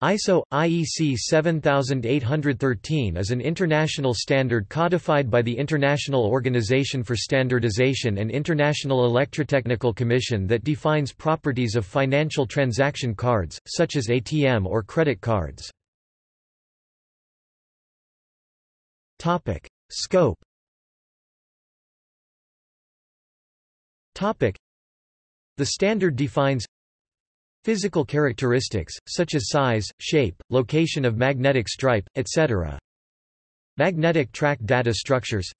ISO IEC 7813 is an international standard codified by the International Organization for Standardization and International Electrotechnical Commission that defines properties of financial transaction cards, such as ATM or credit cards. Topic: Scope. Topic: The standard defines Physical characteristics, such as size, shape, location of magnetic stripe, etc. Magnetic track data structures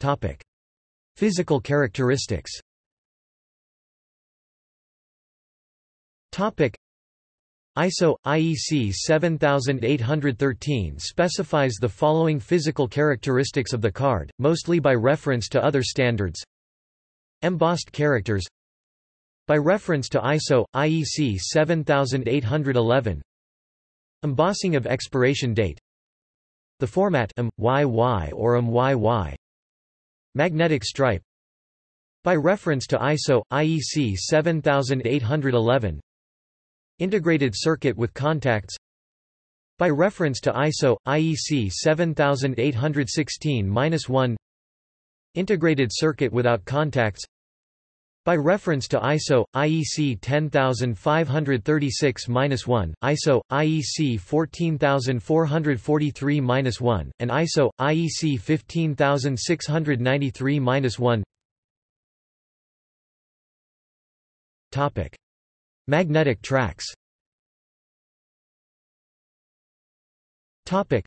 Topic. Physical characteristics Topic. ISO IEC 7813 specifies the following physical characteristics of the card, mostly by reference to other standards. Embossed characters. By reference to ISO, IEC 7811 Embossing of expiration date. The format MYY or MYY Magnetic stripe. By reference to ISO, IEC 7811 Integrated circuit with contacts. By reference to ISO, IEC 7816-1 Integrated circuit without contacts by reference to ISO, IEC 10536-1, ISO, IEC 14443-1, and ISO, IEC 15693-1 Topic. Magnetic tracks Topic.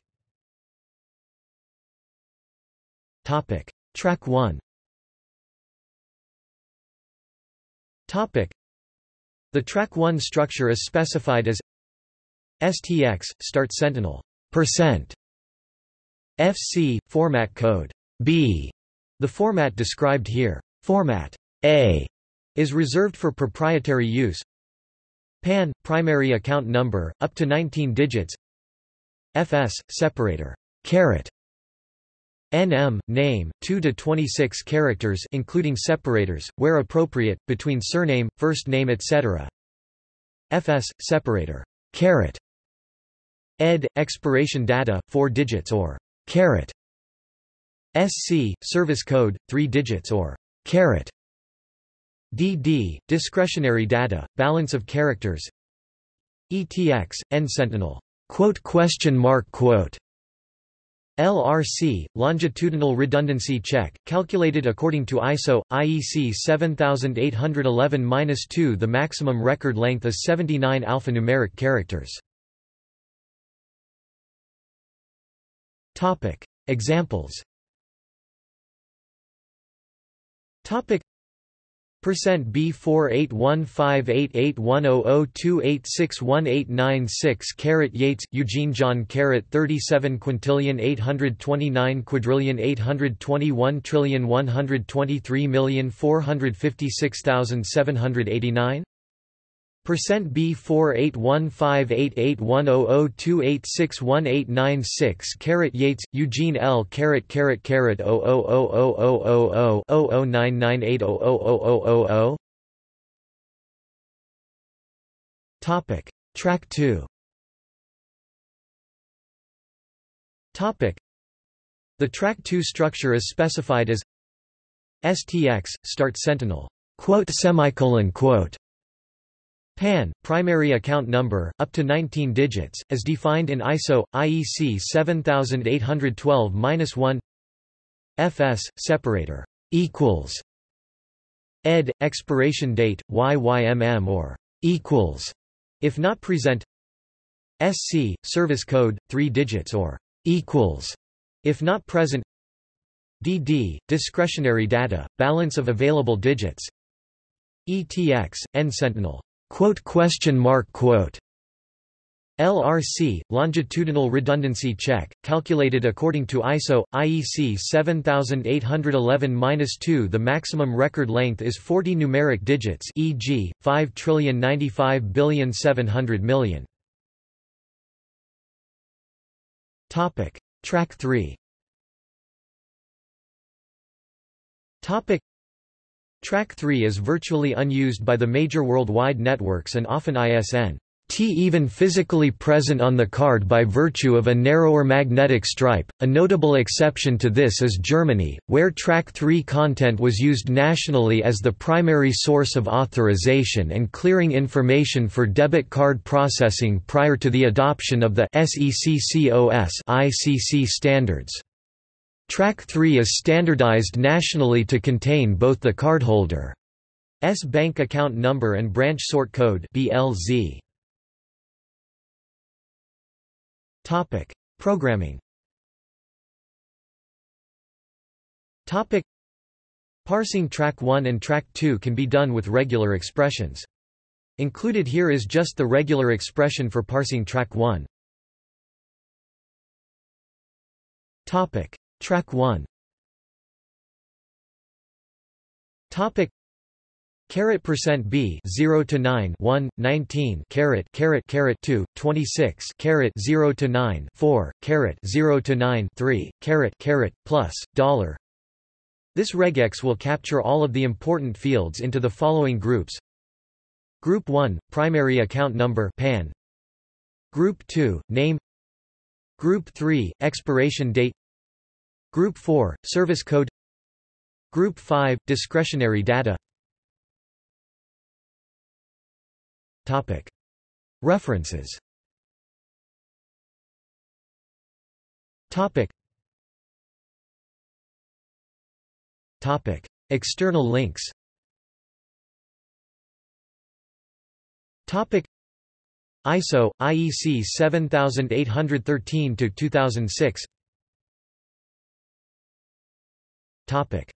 Topic. Track 1 Topic. The Track 1 structure is specified as STX, start sentinel, percent, FC, format code, B. The format described here, format A, is reserved for proprietary use. PAN, primary account number, up to 19 digits. FS, separator, caret, NM, name, 2 to 26 characters including separators, where appropriate, between surname, first name etc. FS, separator, caret. ED, expiration data, 4 digits or caret. SC, service code, 3 digits or caret. DD, discretionary data, balance of characters. ETX, end sentinel, quote question mark quote. LRC, longitudinal redundancy check, calculated according to ISO, IEC 7811-2 The maximum record length is 79 alphanumeric characters. Examples B four eight one five eight eight one zero zero two eight six one eight nine six Caret Yates Eugene John Caret 37 quintillion 829 quadrillion 821121235656789 Percent B four eight one five eight eight one zero zero two eight six one eight nine six caret Yates Eugene L caret caret caret o o o o o o o o o nine nine eight o o o o o o Topic Track two Topic The Track two structure is specified as STX start sentinel quote semicolon quote PAN, primary account number, up to 19 digits, as defined in ISO, IEC 7812-1 FS, separator, equals ED, expiration date, YYMM or equals, if not present. SC, service code, 3 digits or equals, if not present. DD, discretionary data, balance of available digits. ETX, end sentinel Quote question mark quote LRC, longitudinal redundancy check, calculated according to ISO, IEC 7811-2 The maximum record length is 40 numeric digits e.g., 5,095,700,000,000. Topic. Track 3 Topic. Track 3 is virtually unused by the major worldwide networks and often ISN. T even physically present on the card by virtue of a narrower magnetic stripe. A notable exception to this is Germany, where Track 3 content was used nationally as the primary source of authorization and clearing information for debit card processing prior to the adoption of the SECCOS ICC standards. Track 3 is standardized nationally to contain both the cardholder's bank account number and branch sort code BLZ. Topic: Programming. Topic: Parsing track 1 and track 2 can be done with regular expressions. Included here is just the regular expression for parsing track 1. Topic: Track 1. Topic. Caret percent B 0 to 9 1 19 caret caret caret 2 26 caret 0 to 9 4 caret 0 to 9 3 caret caret plus dollar. This regex will capture all of the important fields into the following groups. Group 1 primary account number PAN. Group 2 name. Group 3 expiration date Group 4 service code Group 5 discretionary data Topic. References Topic. Topic. External links Topic. ISO IEC 7813 Topic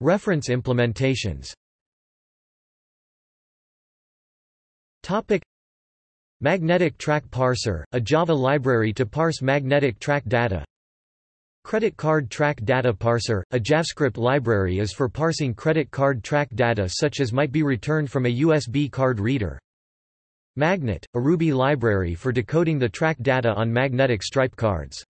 Reference implementations Topic Magnetic Track Parser, a Java library to parse magnetic track data Credit Card Track Data Parser, a JavaScript library is for parsing credit card track data such as might be returned from a USB card reader. Magnet, a Ruby library for decoding the track data on magnetic stripe cards.